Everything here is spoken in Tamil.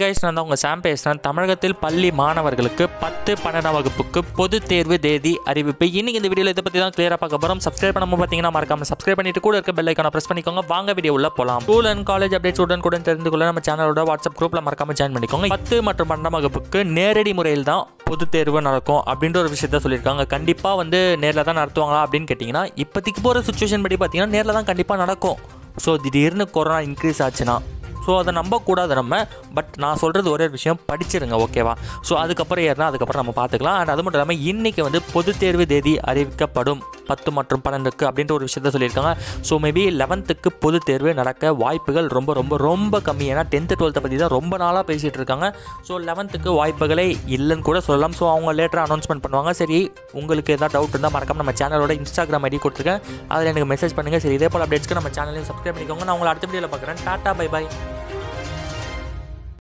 கைஸ் நான் தான் உங்கள் சாம் பேசுகிறேன் தமிழகத்தில் பள்ளி மாணவர்களுக்கு பத்து பன்னெண்டாம் வகுப்புக்கு பொது தேர்வு தேதி அறிவிப்பு. இன்னைக்கு இந்த வீடியோவில் இதை பற்றி தான் கிளியராக பார்க்க போகிறோம் சப்ஸ்கிரைப் பண்ணாமல் பார்த்தீங்கன்னா மறக்காம சப்ஸ்கிரைப் பண்ணிட்டு கூட இருக்க பெல் ஐக்கான ப்ரெஸ் பண்ணிக்கோங்க. வாங்க வீடியோ உள்ள போகலாம் ஸ்கூல் அண்ட் காலேஜ் அப்டேட்ஸ் உடன் கூட தெரிந்து கொள்ள நம்ம சேனலோட வாட்ஸ்அப் குரூப்பில் மறக்காம ஜாயின் பண்ணிக்கோங்க. பத்து மற்றும் பன்னெண்டாம் வகுப்புக்கு நேரடி முறையில் தான் பொது தேர்வு நடக்கும் அப்படின்ற ஒரு விஷயத்த சொல்லியிருக்காங்க. கண்டிப்பாக வந்து நேரில் தான் நடத்துவாங்களா அப்படின்னு கேட்டிங்கன்னா இப்போதைக்கு போகிற சுச்சுவேஷன் படி பார்த்தீங்கன்னா நேரில் தான் கண்டிப்பாக நடக்கும். ஸோ திடீர்னு கொரோனா இன்க்ரீஸ் ஆச்சுன்னா ஸோ அதை நம்பக்கூடாது நம்ம பட் நான் சொல்கிறது ஒரே ஒரு விஷயம் படிச்சிருங்க ஓகேவா ஸோ அதுக்கப்புறம் ஏறினா அதுக்கப்புறம் நம்ம பார்த்துக்கலாம். அண்ட் அது மட்டும் இல்லாமல் இன்றைக்கி வந்து பொது தேர்வு தேதி அறிவிக்கப்படும். பத்து மற்றும் பன்னெண்டுக்கு அப்படின்ற ஒரு விஷயத்த சொல்லியிருக்காங்க. ஸோ மேபி லெவன்த்துக்கு பொது தேர்வு நடக்க வாய்ப்புகள் ரொம்ப ரொம்ப ரொம்ப கம்மி. ஏன்னா டென்த்து டுவெல்த்தை பற்றி தான் ரொம்ப நாளாக பேசிகிட்டு இருக்காங்க. ஸோ லெவன்த்துக்கு வாய்ப்புகளே இல்லைன்னு கூட சொல்லலாம். ஸோ அவங்க லேட்டராக அனௌன்ஸ்மெண்ட் பண்ணுவாங்க. சரி உங்களுக்கு எதாவது டவுட் இருந்தால் மறக்காம நம்ம சேனலோட இன்ஸ்டாகிராம் ஐடி கொடுத்துருக்கேன். அதில் எனக்கு மெசேஜ் பண்ணுங்கள் சரி இதே போல் அப்டேட்ஸ்க்கு நம்ம சேனலையும் சப்ஸ்கிரைப் பண்ணிக்கோங்க. நான் உங்களை அடுத்த வீடியோவில் பார்க்குறேன். Tata bye by